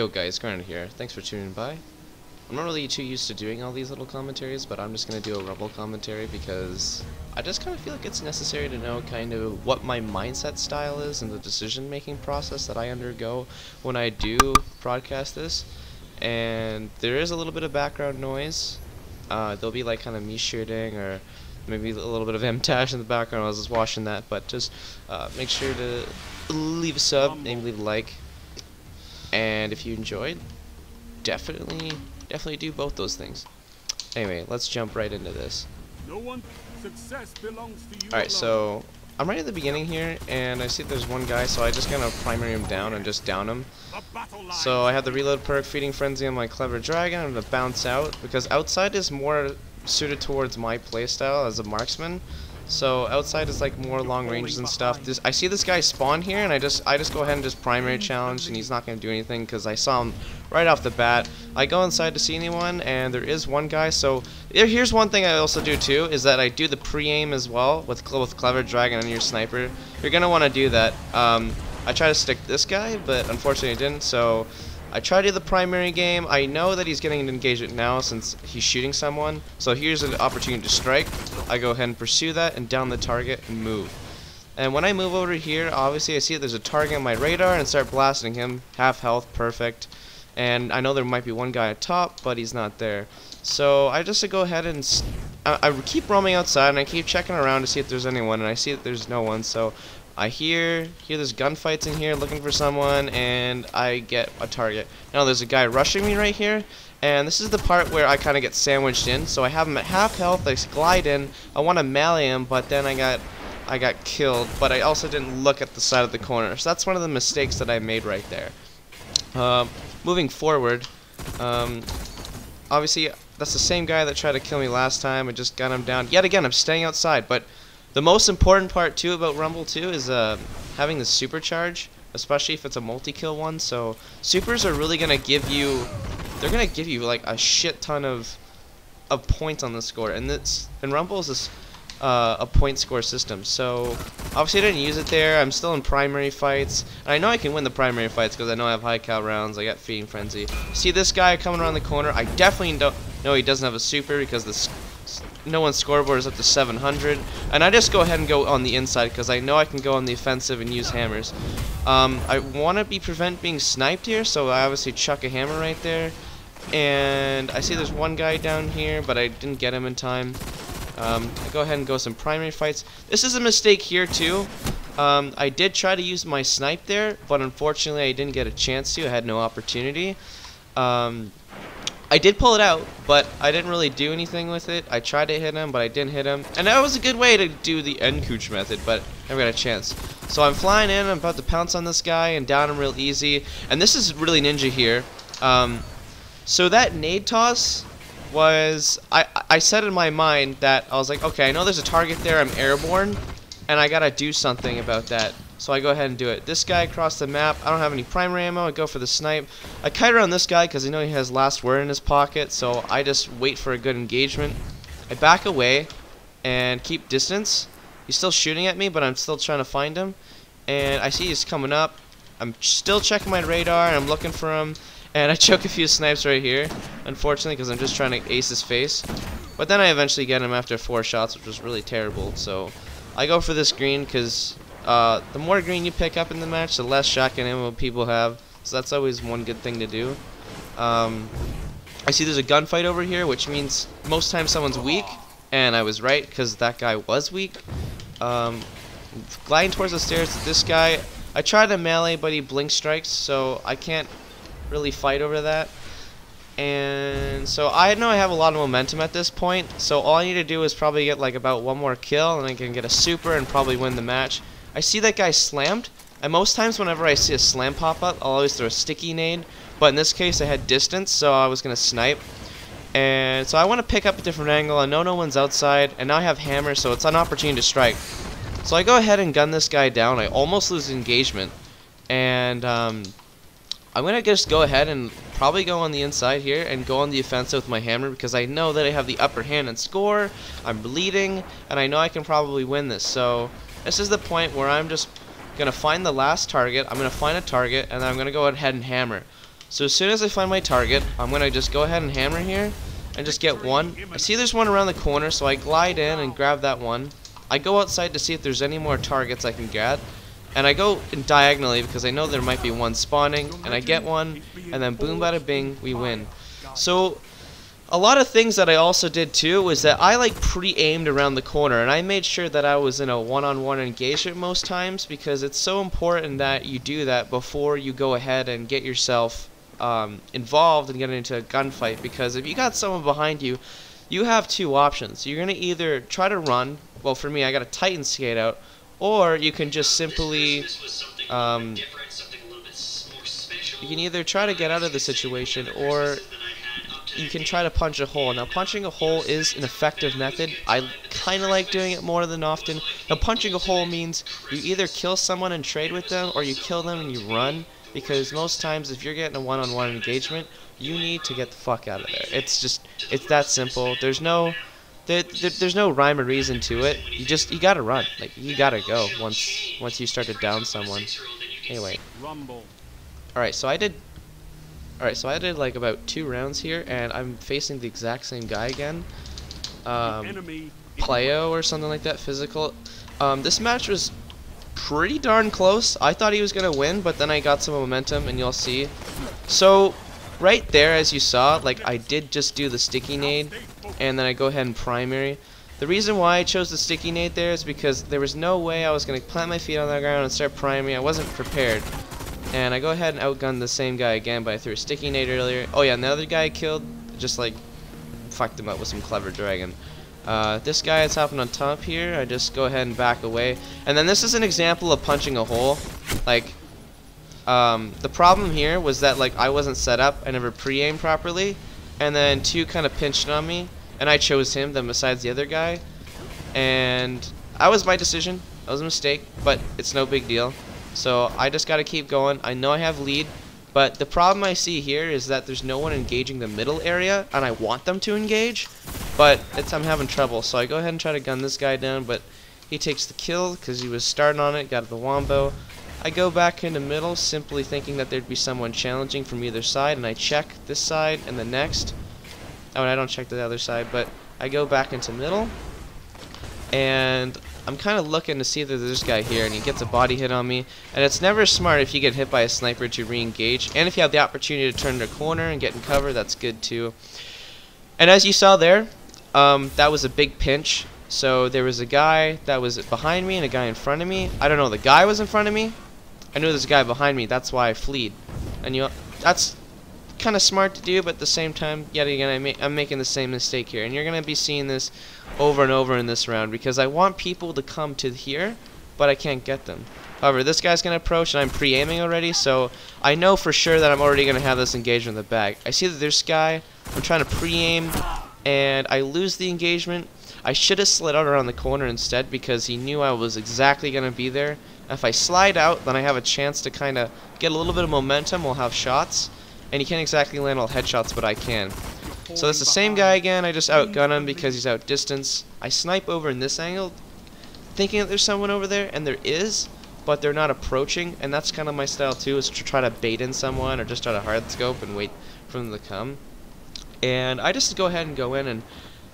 Yo guys, Granite here. Thanks for tuning by. I'm not really too used to doing all these little commentaries, but I'm just going to do a Rumble commentary because I just kind of feel like it's necessary to know kind of what my mindset style is and the decision making process that I undergo when I do broadcast this. And there is a little bit of background noise. Uh, there'll be like kind of me shooting or maybe a little bit of M-Tash in the background. while I was just watching that, but just uh, make sure to leave a sub, maybe leave a like, and if you enjoyed, definitely, definitely do both those things. Anyway, let's jump right into this. No one success belongs to you Alright, alone. so I'm right at the beginning here, and I see there's one guy, so I just kind of primary him down and just down him. The battle line. So I have the reload perk, feeding frenzy on my clever dragon. I'm gonna bounce out because outside is more suited towards my playstyle as a marksman. So outside is like more long ranges and stuff. This I see this guy spawn here, and I just I just go ahead and just primary challenge, and he's not gonna do anything because I saw him right off the bat. I go inside to see anyone, and there is one guy. So here's one thing I also do too is that I do the pre-aim as well with with clever dragon and your sniper. You're gonna want to do that. Um, I try to stick this guy, but unfortunately I didn't. So I try to the primary game. I know that he's getting an engagement now since he's shooting someone. So here's an opportunity to strike. I go ahead and pursue that and down the target and move. And when I move over here, obviously I see that there's a target on my radar and start blasting him. Half health, perfect. And I know there might be one guy at top, but he's not there. So I just go ahead and I keep roaming outside and I keep checking around to see if there's anyone, and I see that there's no one. So I hear hear there's gunfights in here, looking for someone, and I get a target. Now there's a guy rushing me right here, and this is the part where I kind of get sandwiched in. So I have him at half health. I glide in. I want to melee him, but then I got I got killed. But I also didn't look at the side of the corner. So that's one of the mistakes that I made right there. Um, moving forward, um, obviously that's the same guy that tried to kill me last time. I just got him down. Yet again, I'm staying outside. But the most important part too about Rumble 2 is uh, having the supercharge, especially if it's a multi-kill one. So supers are really gonna give you, they're gonna give you like a shit ton of of points on the score. And this and Rumble is this uh, a point score system. So obviously I didn't use it there. I'm still in primary fights. And I know I can win the primary fights because I know I have high cal rounds. I got feeding frenzy. See this guy coming around the corner. I definitely don't know he doesn't have a super because this no one's scoreboard is up to 700 and I just go ahead and go on the inside because I know I can go on the offensive and use hammers um, I want to be prevent being sniped here so I obviously chuck a hammer right there and I see there's one guy down here but I didn't get him in time um, I go ahead and go some primary fights. This is a mistake here too. Um, I did try to use my snipe there, but unfortunately I didn't get a chance to. I had no opportunity. Um, I did pull it out, but I didn't really do anything with it. I tried to hit him, but I didn't hit him. And that was a good way to do the Encooch method, but I never got a chance. So I'm flying in, I'm about to pounce on this guy and down him real easy. And this is really ninja here. Um, so that nade toss was I I said in my mind that I was like, okay, I know there's a target there. I'm airborne, and I gotta do something about that. So I go ahead and do it. This guy across the map. I don't have any primary ammo. I go for the snipe. I kite around this guy because I know he has last word in his pocket. So I just wait for a good engagement. I back away and keep distance. He's still shooting at me, but I'm still trying to find him. And I see he's coming up. I'm still checking my radar and I'm looking for him. And I choke a few snipes right here, unfortunately, because I'm just trying to ace his face. But then I eventually get him after four shots, which was really terrible. So I go for this green because uh, the more green you pick up in the match, the less shotgun ammo people have. So that's always one good thing to do. Um, I see there's a gunfight over here, which means most times someone's weak. And I was right, because that guy was weak. Um, gliding towards the stairs this guy. I tried to melee, but he blink strikes, so I can't really fight over that. And so I know I have a lot of momentum at this point, so all I need to do is probably get like about one more kill, and I can get a super and probably win the match. I see that guy slammed, and most times whenever I see a slam pop up, I'll always throw a sticky nade, but in this case I had distance, so I was going to snipe. And so I want to pick up a different angle, I know no one's outside, and now I have hammer, so it's an opportunity to strike. So I go ahead and gun this guy down, I almost lose engagement, and um, I'm gonna just go ahead and probably go on the inside here and go on the offensive with my hammer because I know that I have the upper hand and score. I'm bleeding, and I know I can probably win this. So this is the point where I'm just gonna find the last target. I'm gonna find a target, and I'm gonna go ahead and hammer. So as soon as I find my target, I'm gonna just go ahead and hammer here and just get one. I see there's one around the corner, so I glide in and grab that one. I go outside to see if there's any more targets I can get. And I go diagonally because I know there might be one spawning, and I get one, and then boom bada bing, we win. So a lot of things that I also did too was that I like pre-aimed around the corner and I made sure that I was in a one-on-one -on -one engagement most times because it's so important that you do that before you go ahead and get yourself um, involved and get into a gunfight because if you got someone behind you you have two options. You're gonna either try to run well for me I got a Titan skate out or you can just simply um, you can either try to get out of the situation or you can try to punch a hole. Now, punching a hole is an effective method. I kind of like doing it more than often. Now, punching a hole means you either kill someone and trade with them, or you kill them and you run. Because most times, if you're getting a one-on-one -on -one engagement, you need to get the fuck out of there. It's just, it's that simple. There's no, there, there, there's no rhyme or reason to it. You just, you gotta run. Like, you gotta go once, once you start to down someone. Anyway. Alright, so I did Alright, so I did like about two rounds here, and I'm facing the exact same guy again. Um, Pleo or something like that, physical. Um, this match was pretty darn close. I thought he was going to win, but then I got some momentum, and you'll see. So, right there, as you saw, like, I did just do the sticky nade, and then I go ahead and primary. The reason why I chose the sticky nade there is because there was no way I was going to plant my feet on the ground and start priming. I wasn't prepared. And I go ahead and outgun the same guy again, but I threw a sticky nade earlier. Oh yeah, another guy I killed, just like fucked him up with some clever dragon. Uh, this guy is hopping on top here. I just go ahead and back away. And then this is an example of punching a hole. Like, um, the problem here was that like I wasn't set up. I never pre-aimed properly. And then two kind of pinched on me. And I chose him then besides the other guy. And that was my decision. That was a mistake. But it's no big deal. So I just got to keep going. I know I have lead, but the problem I see here is that there's no one engaging the middle area, and I want them to engage, but it's, I'm having trouble. So I go ahead and try to gun this guy down, but he takes the kill because he was starting on it, got the wombo. I go back into middle, simply thinking that there'd be someone challenging from either side, and I check this side and the next. Oh, and I don't check the other side, but I go back into middle, and I'm kind of looking to see if there's this guy here, and he gets a body hit on me. And it's never smart if you get hit by a sniper to re-engage. And if you have the opportunity to turn the corner and get in cover, that's good too. And as you saw there, um, that was a big pinch. So there was a guy that was behind me and a guy in front of me. I don't know, the guy was in front of me. I knew there's a guy behind me, that's why I fleed. And you that's kind of smart to do, but at the same time, yet again, I ma I'm making the same mistake here. And you're going to be seeing this over and over in this round because I want people to come to here, but I can't get them. However, this guy's going to approach, and I'm pre-aiming already, so I know for sure that I'm already going to have this engagement in the bag. I see that this guy, I'm trying to pre-aim, and I lose the engagement. I should have slid out around the corner instead because he knew I was exactly going to be there. If I slide out, then I have a chance to kind of get a little bit of momentum. We'll have shots. And he can't exactly land all headshots, but I can. So that's the same guy again, I just outgun him because he's out distance. I snipe over in this angle, thinking that there's someone over there, and there is, but they're not approaching, and that's kind of my style too, is to try to bait in someone or just try to hard scope and wait for them to come. And I just go ahead and go in and,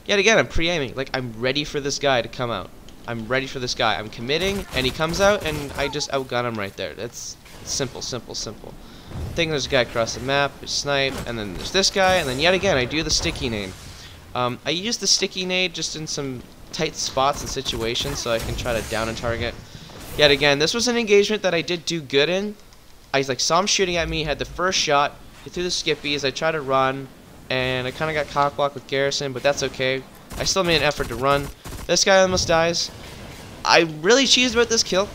yet again, I'm pre-aiming. Like, I'm ready for this guy to come out. I'm ready for this guy. I'm committing, and he comes out, and I just outgun him right there. That's simple, simple, simple. I think there's a guy across the map, snipe, and then there's this guy, and then yet again I do the sticky nade. Um, I use the sticky nade just in some tight spots and situations so I can try to down a target. Yet again, this was an engagement that I did do good in. I like saw him shooting at me, had the first shot, he threw the skippies, I tried to run, and I kind of got cockblocked with Garrison, but that's okay. I still made an effort to run. This guy almost dies. I really cheesed about this kill.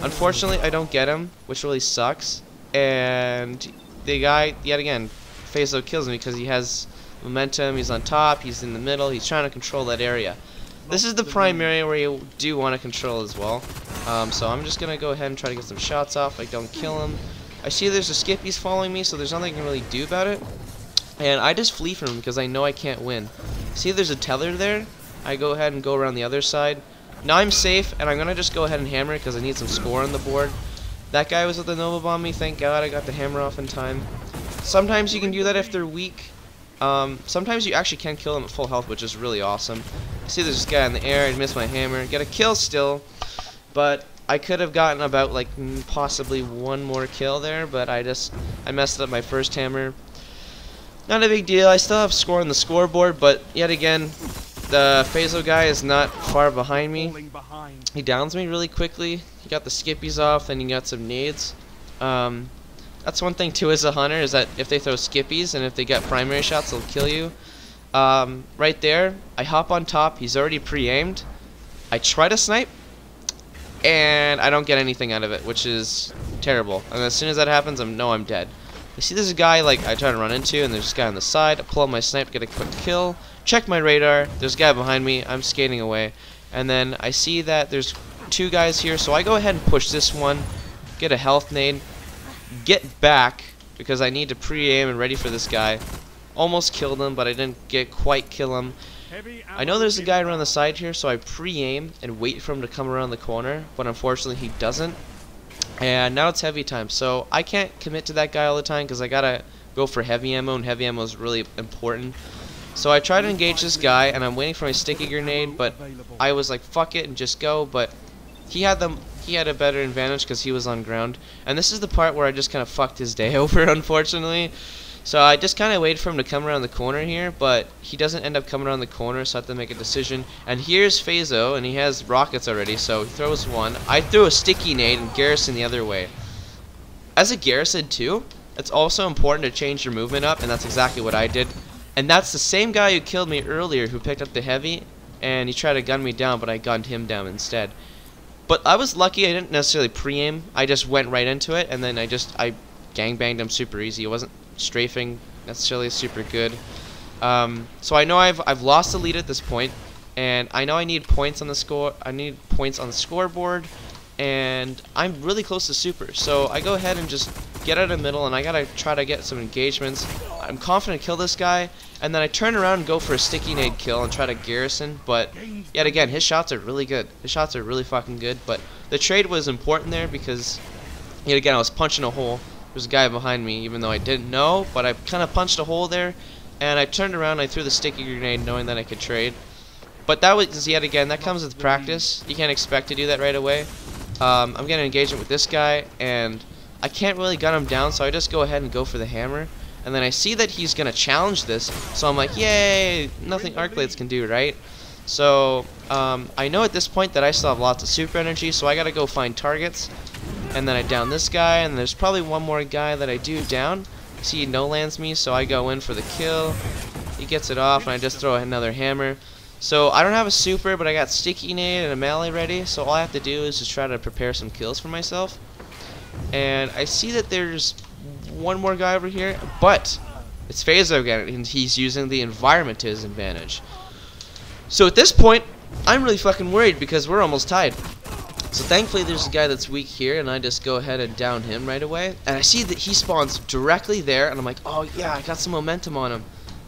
Unfortunately, I don't get him, which really sucks and the guy yet again Fazo kills him because he has momentum he's on top he's in the middle he's trying to control that area. This is the prime area where you do want to control as well. Um, so I'm just gonna go ahead and try to get some shots off I don't kill him. I see there's a skip he's following me so there's nothing I can really do about it. And I just flee from him because I know I can't win. See there's a tether there? I go ahead and go around the other side. Now I'm safe and I'm gonna just go ahead and hammer it because I need some score on the board that guy was with the Nova Bomb me, thank god I got the hammer off in time. sometimes you can do that if they're weak. Um, sometimes you actually can kill them at full health, which is really awesome. I see there's this guy in the air, I missed my hammer, get a kill still, but I could have gotten about like possibly one more kill there, but I just I messed up my first hammer. Not a big deal. I still have score on the scoreboard, but yet again, the Phaso guy is not far behind me. He downs me really quickly. He got the skippies off, then he got some nades. Um, that's one thing too as a hunter is that if they throw skippies and if they get primary shots, they'll kill you. Um, right there, I hop on top. He's already pre-aimed. I try to snipe, and I don't get anything out of it, which is terrible. And as soon as that happens, I know I'm dead. You see there's a guy like I try to run into, and there's this guy on the side. I pull out my snipe, get a quick kill, check my radar. There's a guy behind me. I'm skating away, and then I see that there's two guys here, so I go ahead and push this one, get a health nade, get back because I need to pre-aim and ready for this guy. Almost killed him, but I didn't get quite kill him. I know there's a guy around the side here, so I pre-aim and wait for him to come around the corner, but unfortunately he doesn't. And now it's heavy time, so I can't commit to that guy all the time because I gotta go for heavy ammo, and heavy ammo is really important. So I try to engage this guy, and I'm waiting for my sticky grenade, but I was like, fuck it, and just go, but he had them. He had a better advantage because he was on ground, and this is the part where I just kind of fucked his day over, unfortunately. So I just kind of waited for him to come around the corner here, but he doesn't end up coming around the corner, so I have to make a decision. And here's Phaso, and he has rockets already, so he throws one. I threw a sticky nade and Garrison the other way. As a Garrison too, it's also important to change your movement up, and that's exactly what I did. And that's the same guy who killed me earlier who picked up the heavy, and he tried to gun me down, but I gunned him down instead. But I was lucky I didn't necessarily pre-aim, I just went right into it, and then I just, I gangbanged him super easy. It wasn't strafing necessarily super good. Um, so I know I've I've lost the lead at this point, and I know I need points on the score. I need points on the scoreboard, and I'm really close to super. So I go ahead and just get out of the middle, and I gotta try to get some engagements. I'm confident to kill this guy, and then I turn around and go for a sticky nade kill and try to garrison. But yet again, his shots are really good. His shots are really fucking good. But the trade was important there because yet again I was punching a hole. There's a guy behind me, even though I didn't know, but I kind of punched a hole there, and I turned around, and I threw the sticky grenade, knowing that I could trade. But that was, yet again, that comes with practice. You can't expect to do that right away. Um, I'm getting engagement with this guy, and I can't really gun him down, so I just go ahead and go for the hammer. And then I see that he's going to challenge this, so I'm like, yay, nothing arc blades can do, right? So, um, I know at this point that I still have lots of super energy, so I gotta go find targets and then I down this guy, and there's probably one more guy that I do down. See, he no-lands me, so I go in for the kill. He gets it off, and I just throw another hammer. So I don't have a super, but I got sticky nade and a melee ready, so all I have to do is just try to prepare some kills for myself. And I see that there's one more guy over here, but it's Phaso again, and he's using the environment to his advantage. So at this point, I'm really fucking worried because we're almost tied. So thankfully there's a guy that's weak here and I just go ahead and down him right away. And I see that he spawns directly there and I'm like, oh yeah, I got some momentum on him.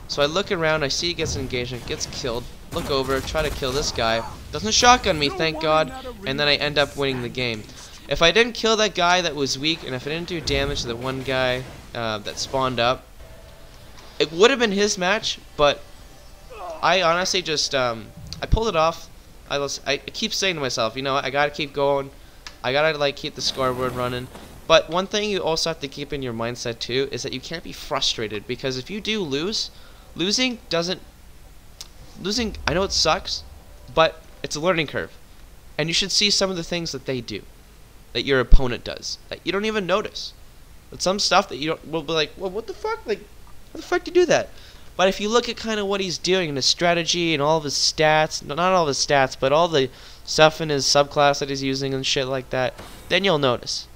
So I look around, I see he gets an engagement, gets killed, look over, try to kill this guy. Doesn't shotgun me, thank God, and then I end up winning the game. If I didn't kill that guy that was weak, and if I didn't do damage to the one guy uh, that spawned up, it would have been his match, but I honestly just, um, I pulled it off. I, was, I keep saying to myself, you know, I gotta keep going. I gotta like keep the scoreboard running. But one thing you also have to keep in your mindset too is that you can't be frustrated because if you do lose, losing doesn't losing I know it sucks, but it's a learning curve. And you should see some of the things that they do that your opponent does that you don't even notice. But some stuff that you don't will be like, "Well, what the fuck? Like how the fuck do you do that?" But if you look at kind of what he's doing and his strategy and all of his stats, not all of his stats, but all the stuff in his subclass that he's using and shit like that, then you'll notice.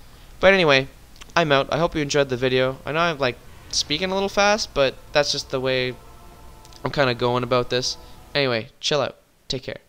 But anyway, I'm out. I hope you enjoyed the video. I know I'm like speaking a little fast, but that's just the way I'm kind of going about this. Anyway, chill out. Take care.